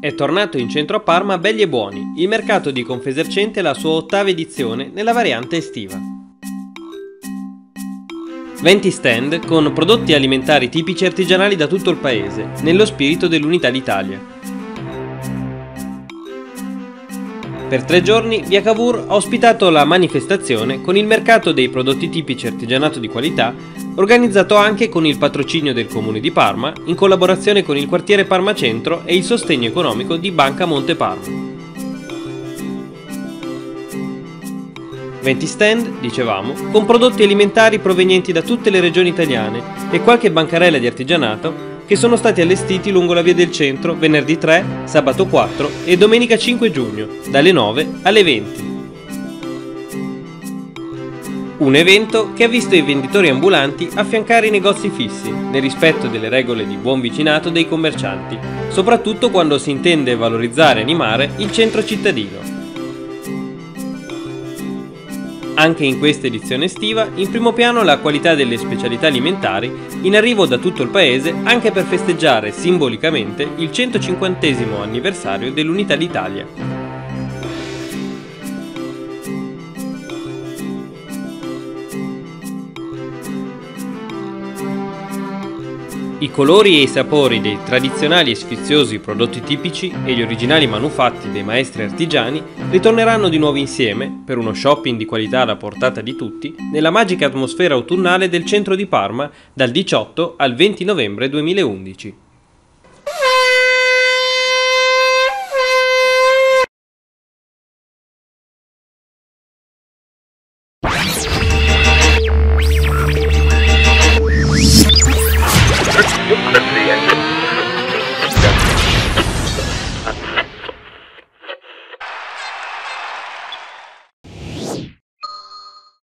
È tornato in centro a Parma Belli e Buoni, il mercato di Confesercente la sua ottava edizione nella variante estiva. 20 stand con prodotti alimentari tipici artigianali da tutto il paese, nello spirito dell'unità d'Italia. Per tre giorni Via Cavour ha ospitato la manifestazione con il mercato dei prodotti tipici artigianato di qualità organizzato anche con il patrocinio del Comune di Parma, in collaborazione con il quartiere Parma Centro e il sostegno economico di Banca Monte Parma. 20 stand, dicevamo, con prodotti alimentari provenienti da tutte le regioni italiane e qualche bancarella di artigianato che sono stati allestiti lungo la via del centro venerdì 3, sabato 4 e domenica 5 giugno, dalle 9 alle 20. Un evento che ha visto i venditori ambulanti affiancare i negozi fissi, nel rispetto delle regole di buon vicinato dei commercianti, soprattutto quando si intende valorizzare e animare il centro cittadino. Anche in questa edizione estiva, in primo piano la qualità delle specialità alimentari, in arrivo da tutto il paese anche per festeggiare simbolicamente il 150 anniversario dell'Unità d'Italia. I colori e i sapori dei tradizionali e sfiziosi prodotti tipici e gli originali manufatti dei maestri artigiani ritorneranno di nuovo insieme, per uno shopping di qualità alla portata di tutti, nella magica atmosfera autunnale del centro di Parma dal 18 al 20 novembre 2011.